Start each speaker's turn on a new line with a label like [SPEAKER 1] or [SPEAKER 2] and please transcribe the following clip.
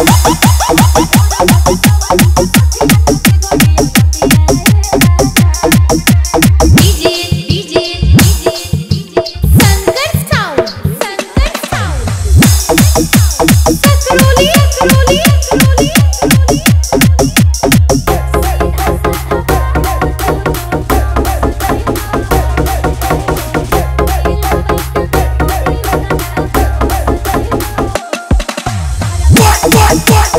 [SPEAKER 1] Oh, Oh,